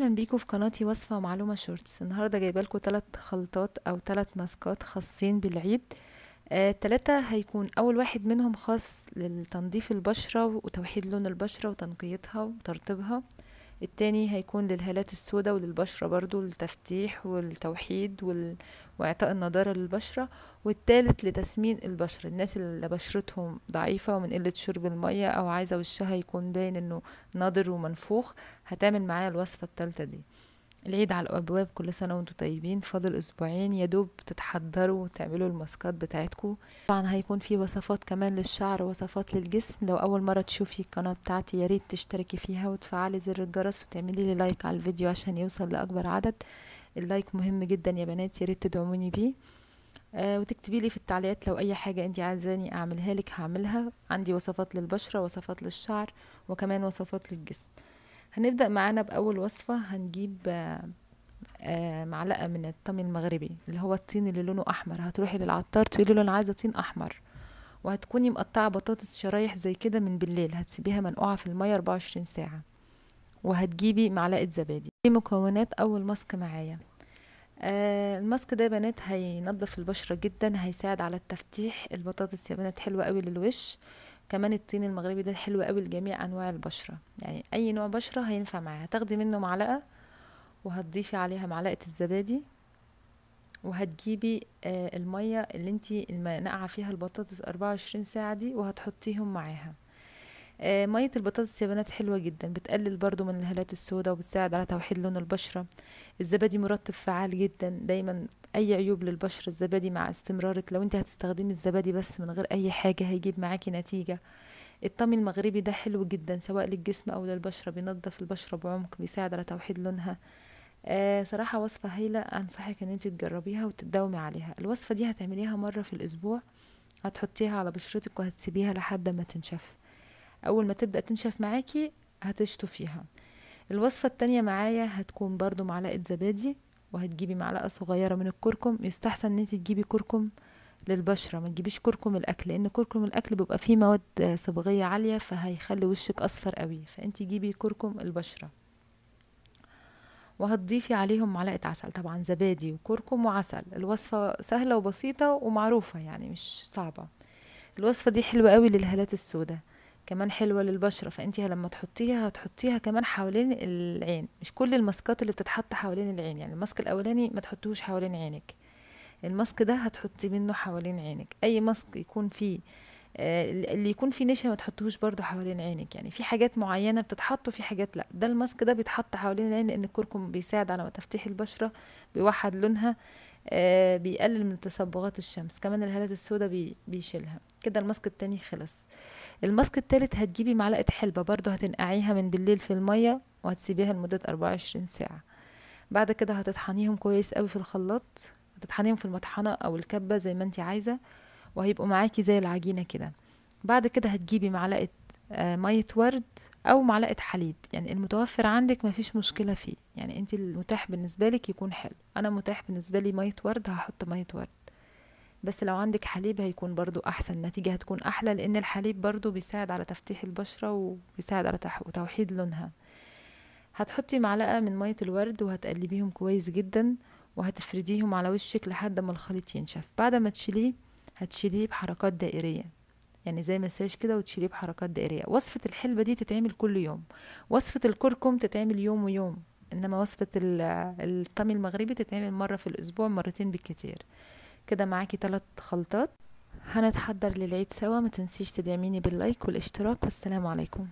أهلا بيكم في قناتي وصفة ومعلومة شورتس. النهارده جايبة لكم ثلاث خلطات أو ثلاث ماسكات خاصين بالعيد. آه، التلاتة هيكون أول واحد منهم خاص لتنظيف البشرة وتوحيد لون البشرة وتنقيتها وترطيبها. التاني هيكون للهالات السوداء وللبشرة برضو للتفتيح والتوحيد وال... وإعطاء النضارة للبشرة. والتالت لتسمين البشرة الناس اللي بشرتهم ضعيفة ومن قلة شرب المية أو عايزة وشها يكون باين إنه ناضر ومنفوخ هتعمل معايا الوصفة التالتة دي. العيد على الأبواب كل سنة وأنتم طيبين فاضل أسبوعين يا دوب تتحضروا وتعملوا الماسكات بتاعتكم. طبعا هيكون في وصفات كمان للشعر ووصفات للجسم. لو أول مرة تشوفي القناة بتاعتي يا ريت تشتركي فيها وتفعلي زر الجرس وتعملي لي like على الفيديو عشان يوصل لأكبر عدد. ال like مهم جدا يا بنات يا ريت تدعموني بيه. آه وتكتبي لي في التعليقات لو أي حاجة انت عايزاني أعملها لك هعملها. عندي وصفات للبشرة وصفات للشعر وكمان وصفات للجسم. هنبدأ معانا بأول وصفة هنجيب آه، معلقة من الطمي المغربي اللي هو الطين اللي لونه أحمر. هتروحي للعطار تقولي له أنا عايزة طين أحمر. وهتكوني مقطعة بطاطس شرايح زي كده من بالليل. هتسيبيها منقوعة في المية 24 ساعة. وهتجيبي معلقة زبادي. دي مكونات أول ماسك معايا. آه الماسك ده يا بنات هينضف البشرة جدا هيساعد على التفتيح. البطاطس يا بنات حلوة قوي للوش. كمان الطين المغربي ده حلو قوي لجميع أنواع البشرة. يعني أي نوع بشرة هينفع معاها. هتاخدي منه معلقة وهتضيفي عليها معلقة الزبادي وهتجيبي آه المية اللي انتي ناقعة فيها البطاطس 24 ساعة دي وهتحطيهم معاها. مية البطاطس يا بنات حلوة جدا بتقلل برضو من الهالات السوداء وبتساعد على توحيد لون البشرة. الزبادي مرطب فعال جدا دايما أي عيوب للبشرة الزبادي مع استمرارك. لو انت هتستخدمي الزبادي بس من غير أي حاجة هيجيب معاكي نتيجة. الطمي المغربي ده حلو جدا سواء للجسم أو للبشرة بينظف البشرة بعمق بيساعد على توحيد لونها. آه صراحة وصفة هايلة أنصحك إن انت تجربيها وتداومي عليها. الوصفة دي هتعمليها مرة في الأسبوع هتحطيها على بشرتك وهتسيبيها لحد ما تنشف. أول ما تبدأ تنشف معاكي هتشطفيها الوصفة التانية معايا هتكون برضو معلقة زبادي وهتجيبي معلقة صغيرة من الكركم. يستحسن إن انت تجيبي كركم للبشرة ما تجيبيش كركم الأكل لأن كركم الأكل بيبقى فيه مواد صبغية عالية فهيخلي وشك أصفر قوي. فانت جيبي كركم البشرة. وهتضيفي عليهم معلقة عسل. طبعا زبادي وكركم وعسل. الوصفة سهلة وبسيطة ومعروفة يعني مش صعبة. الوصفة دي حلوة قوي للهالات السوداء. كمان حلوة للبشرة فانتي لما تحطيها هتحطيها كمان حوالين العين مش كل الماسكات اللي بتتحط حوالين العين يعني الماسك الأولاني ما تحطوش حوالين عينك الماسك ده هتحطي منه حوالين عينك أي ماسك يكون فيه آه اللي يكون فيه نشا ما تحطوش برضو حوالين عينك يعني في حاجات معينة بتتحط وفي حاجات لأ ده الماسك ده بيتحط حوالين العين لأن الكركم بيساعد على تفتيح البشرة بيوحد لونها آه بيقلل من تصبغات الشمس كمان الهالات السوداء بي بيشيلها. كده الماسك التاني خلص. الماسك التالت هتجيبي معلقة حلبة برضو هتنقعيها من بالليل في المية وهتسيبيها لمدة أربعة وعشرين ساعة. بعد كده هتطحنيهم كويس قوي في الخلاط هتطحنيهم في المطحنة أو الكبة زي ما انت عايزة وهيبقوا معاكي زي العجينة كده. بعد كده هتجيبي معلقة آه مية ورد أو معلقة حليب. يعني المتوفر عندك مفيش مشكلة فيه. يعني انت المتاح بالنسبة لك يكون حلو. أنا متاح بالنسبة لي مية ورد هحط مية ورد. بس لو عندك حليب هيكون برضو أحسن النتيجة هتكون أحلى لأن الحليب برضو بيساعد على تفتيح البشرة وبيساعد على توحيد لونها. هتحطي معلقة من مية الورد وهتقلبيهم كويس جدا وهتفرديهم على وشك لحد ما الخليط ينشف. بعد ما تشيليه هتشيليه بحركات دائرية يعني زي مساج كده وتشيليه بحركات دائرية. وصفة الحلبة دي تتعمل كل يوم. وصفة الكركم تتعمل يوم ويوم إنما وصفة الطمي المغربي تتعمل مرة في الأسبوع مرتين بالكتير. كده معاكي ثلاث خلطات. هنتحضر للعيد سوا. ما تنسيش تدعميني باللايك والاشتراك. والسلام عليكم.